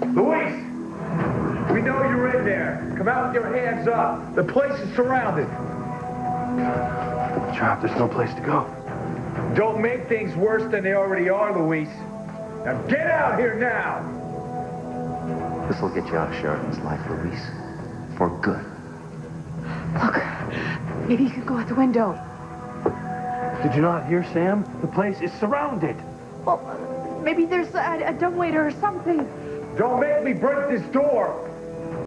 Luis! We know you're in there. Come out with your hands up. The place is surrounded. Chop, there's no place to go. Don't make things worse than they already are, Luis. Now get out here now! This will get you out of Sheridan's life, Luis. For good. Look, maybe you can go out the window. Did you not hear, Sam? The place is surrounded. Well, maybe there's a, a dumbwaiter or something. Don't make me break this door.